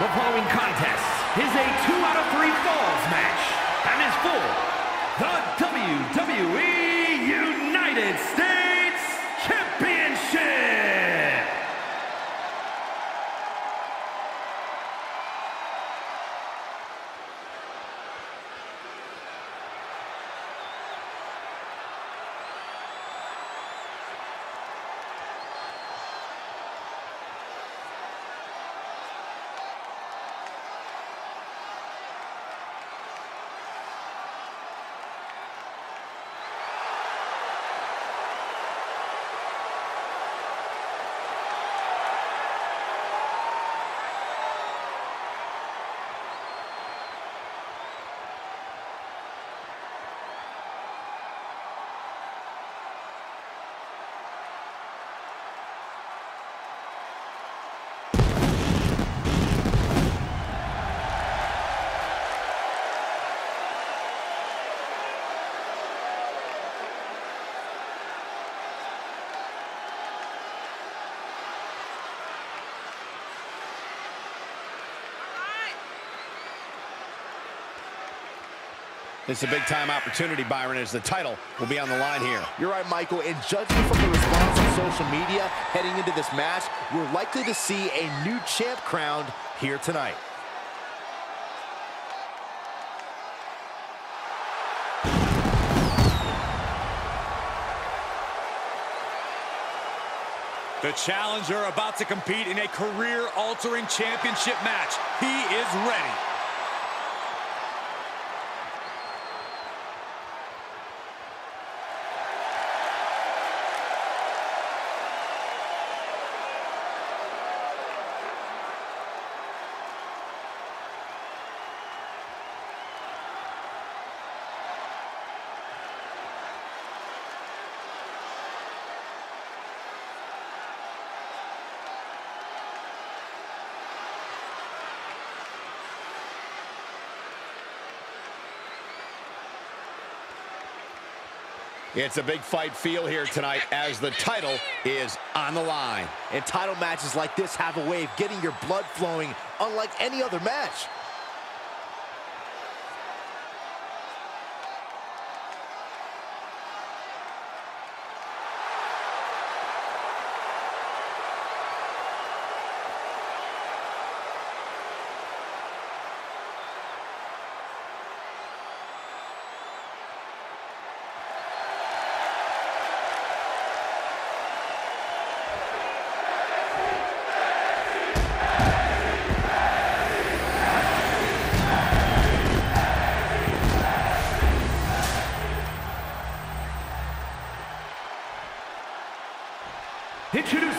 The following contest is a two out of three falls match and is for the WWE United States It's a big-time opportunity, Byron, as the title will be on the line here. You're right, Michael. And judging from the response on social media heading into this match, we're likely to see a new champ crowned here tonight. The challenger about to compete in a career-altering championship match. He is ready. It's a big fight feel here tonight as the title is on the line. And title matches like this have a way of getting your blood flowing unlike any other match.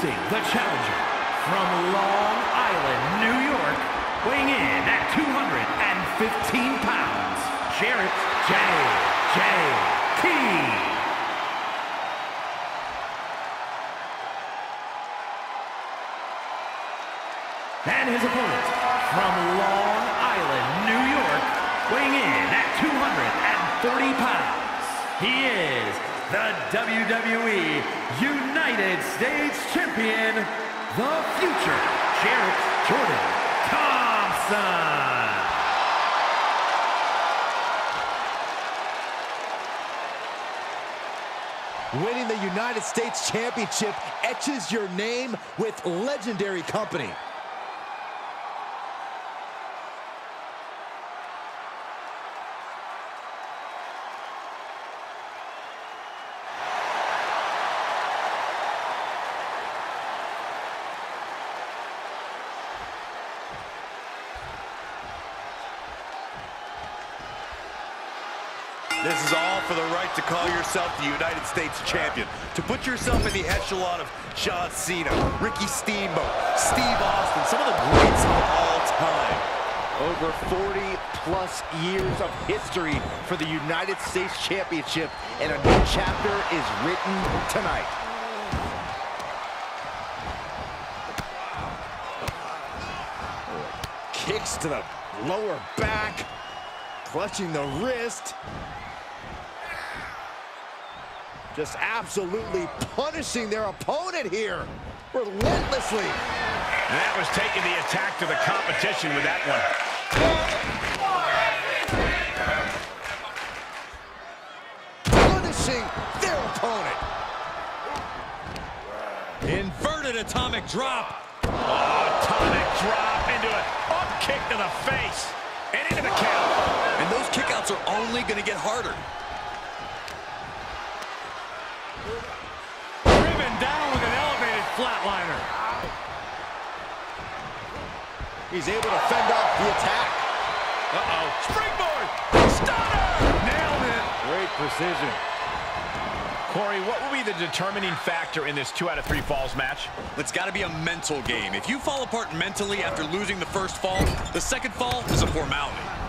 The challenger from Long Island, New York, weighing in at 215 pounds, Jarrett J.J.T. And his opponent from Long Island, New York, weighing in at 240 pounds, he is the WWE United States Champion, the future Jarrett Jordan Thompson. Winning the United States Championship etches your name with legendary company. This is all for the right to call yourself the United States Champion. To put yourself in the echelon of John Cena, Ricky Steamboat, Steve Austin, some of the greats of all time. Over 40 plus years of history for the United States Championship, and a new chapter is written tonight. Kicks to the lower back, clutching the wrist. Just absolutely punishing their opponent here, relentlessly. And that was taking the attack to the competition with that one. Punishing their opponent. Inverted atomic drop. Atomic drop into it. Up kick to the face. And into the count. And those kickouts are only going to get harder. Down with an elevated flatliner. He's able to fend off the attack. Uh-oh. Springboard. Stunner. Nailed it. Great precision. Corey, what will be the determining factor in this two out of three falls match? It's got to be a mental game. If you fall apart mentally after losing the first fall, the second fall is a formality.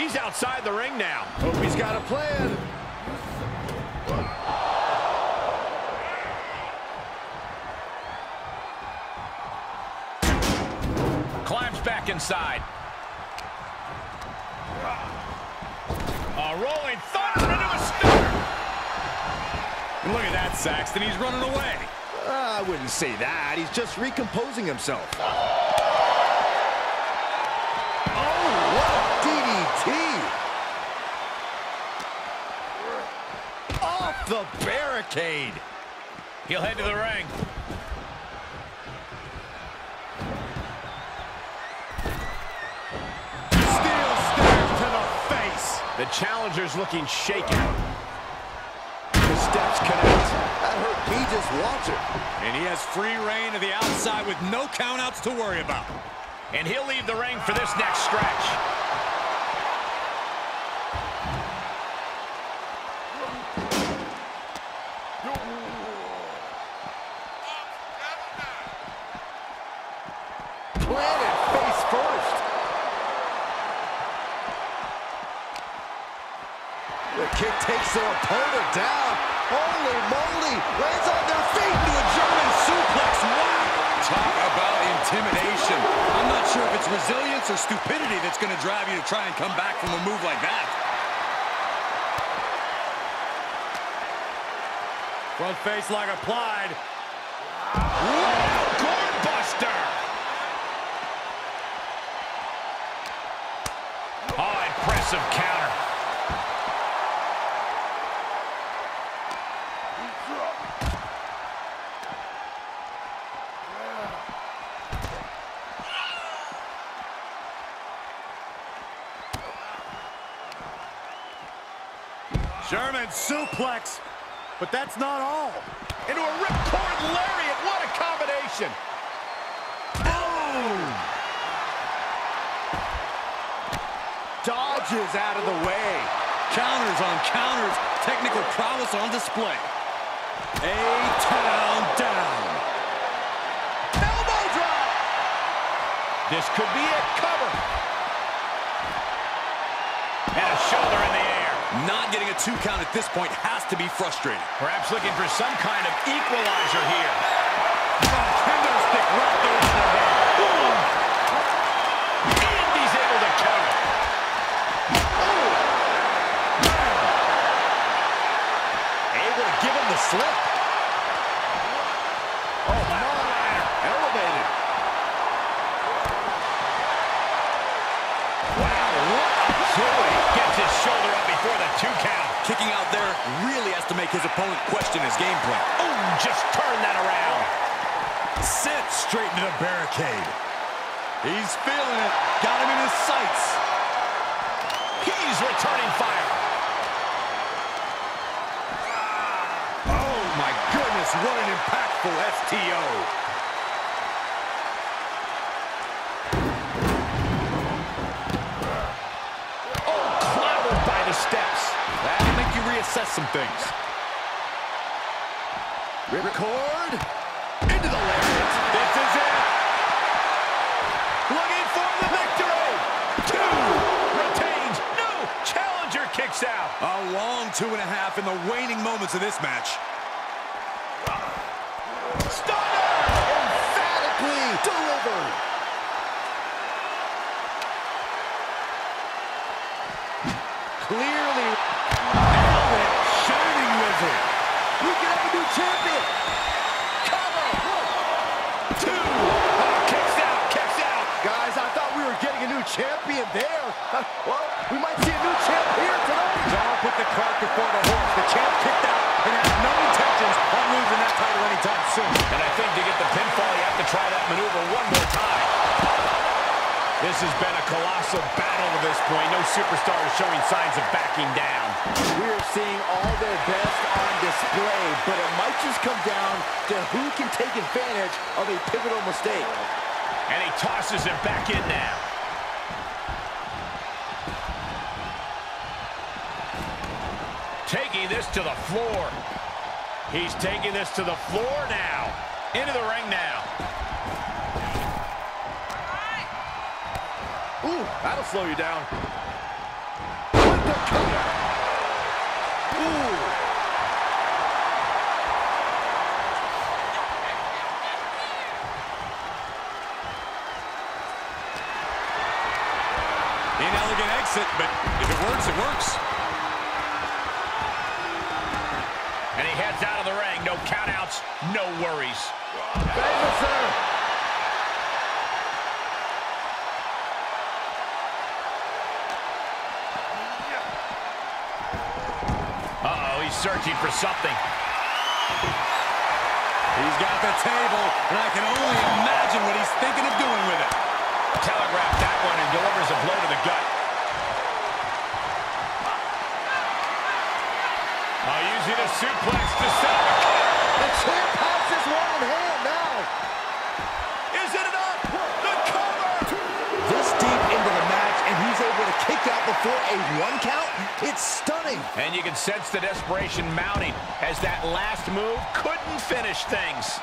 He's outside the ring now. Hope he's got a plan. Climbs back inside. A rolling thunder into a stunner. Look at that, Saxton. He's running away. Uh, I wouldn't say that. He's just recomposing himself. Oh, what a DDT! Off the barricade. He'll head to the ring. Steel stairs to the face. The challenger's looking shaken. The steps connect. That hurt just watching. And he has free rein to the outside with no countouts to worry about. And he'll leave the ring for this next stretch. Planted face first. The kick takes their opponent down. Holy moly! Lands on their feet into a German suplex. Wow! Talk about intimidation. I'm not sure if it's resilience or stupidity that's going to drive you to try and come back from a move like that. Front facelock applied. Gourd-buster! Oh, impressive counter. German suplex. But that's not all. Into a ripcord lariat. What a combination. Boom! Dodges out of the way. Counters on counters. Technical prowess on display. A town down. Elbow drop! This could be it. Cover. Not getting a two count at this point has to be frustrating. Perhaps looking for some kind of equalizer here. Kendo stick wrapped around the head. And he's able to counter. Able to give him the slip. Oh, my. Elevated. Wow, what agility. Gets his shoulder before the two count. Kicking out there really has to make his opponent question his game plan. Ooh, just turn that around. Sit straight into the barricade. He's feeling it. Got him in his sights. He's returning fire. Ah! Oh, my goodness, what an impactful STO. Some things. Ripcord. Into the lariat. This is it. Looking for the victory. Two. Retains. No. Challenger kicks out. A long two and a half in the waning moments of this match. Stunner. Emphatically delivered. Clearly. Champion. Cover. Two. Oh, kicks out, kicks out. Guys, I thought we were getting a new champion there. Uh, well, we might see a new champ here tonight. Don't put the cart before the horse. The champ kicked out and has no intentions on losing that title anytime soon. And I think to get the pinfall, you have to try that maneuver one more time. This has been a colossal battle to this point. No superstar is showing signs of backing down. We are seeing all their best on display, but it might just come down to who can take advantage of a pivotal mistake. And he tosses him back in now. Taking this to the floor. He's taking this to the floor now. Into the ring now. Ooh, that'll slow you down. With the cover. Ooh. Inelegant exit, but if it works, it works. And he heads out of the ring. No countouts, no worries. Famous, sir. Uh-oh, he's searching for something. He's got the table, and I can only imagine what he's thinking of doing with it. Telegraphed that one and delivers a blow to the gut. Oh, using a suplex to up a. The champ kick out before a one count? It's stunning. And you can sense the desperation mounting as that last move couldn't finish things.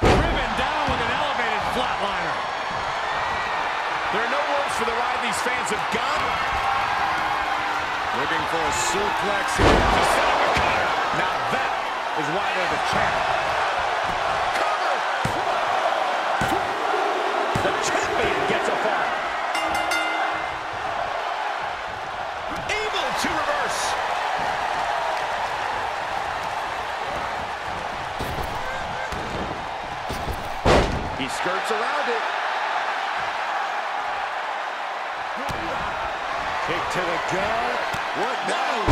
Driven down with an elevated flatliner. There are no words for the ride these fans have gone. Looking for a suplex here. To set up a cutter. Now that is why they're the champ. To. What now?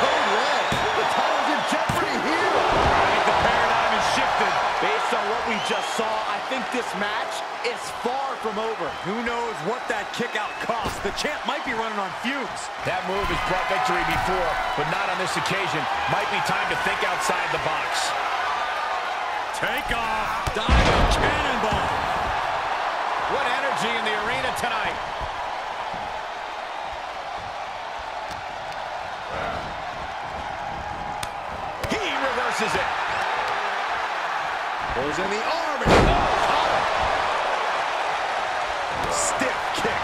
Code red. The title's in jeopardy here. I the paradigm has shifted. Based on what we just saw, I think this match is far from over. Who knows what that kick out cost? The champ might be running on fumes. That move has brought victory before, but not on this occasion. Might be time to think outside the box. Take off. Diving cannonball. What energy in the arena tonight. Reverses it. Goes in the arm. And oh, Stiff kick.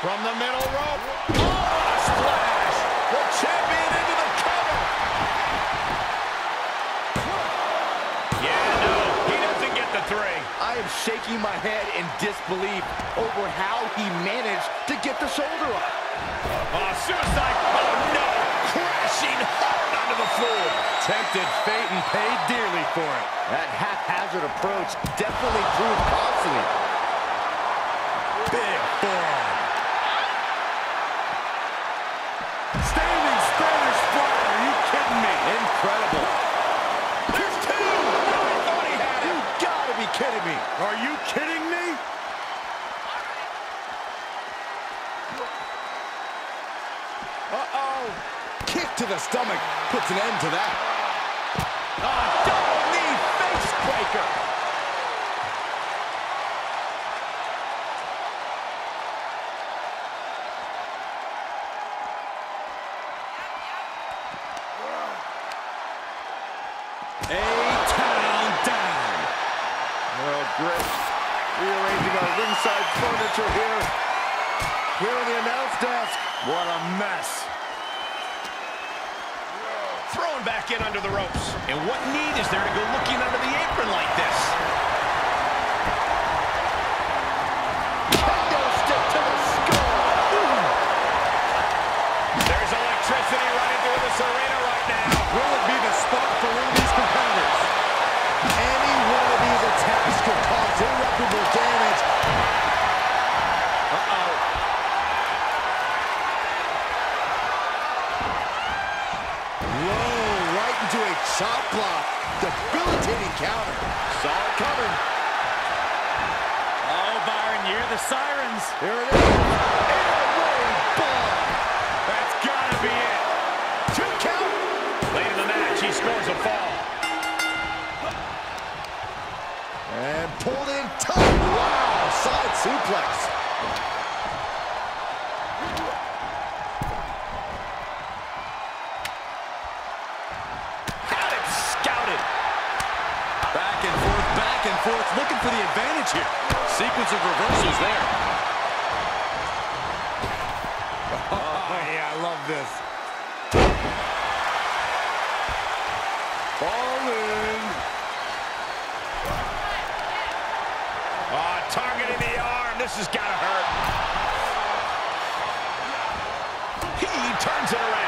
From the middle rope. Oh, a splash. The champion into the cover. Yeah, no, he doesn't get the three. I am shaking my head in disbelief over how he managed to get the shoulder up. Oh, suicide. Crashing hard onto the floor. Tempted fate and paid dearly for it. That haphazard approach definitely proved Griff rearranging our ringside furniture here. Here in the announce desk. What a mess. Thrown back in under the ropes. And what need is there to go looking under the apron like this? There's electricity running through this arena right now. Will it be the spot for Ruby? Chop block. Debilitating counter. Saw it coming. Oh, Byron, you hear the sirens. Here it is. Airway bomb. That's gotta be it. Two count. Late in the match, he scores a fall. And pulled in tight. Wow, side suplex. Forth, looking for the advantage here. Sequence of reversals there. Oh, yeah, I love this. Falling. Ah, targeting the arm. This has got to hurt. He turns it around.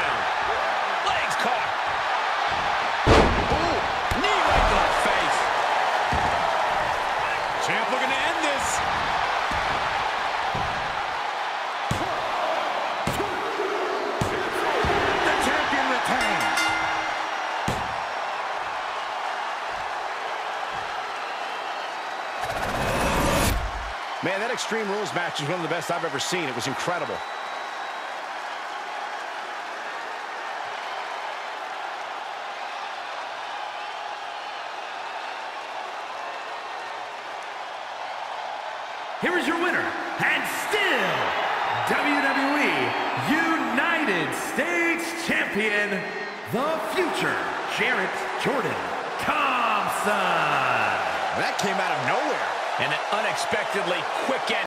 Man, that Extreme Rules match is one of the best I've ever seen. It was incredible. Unexpectedly quick end.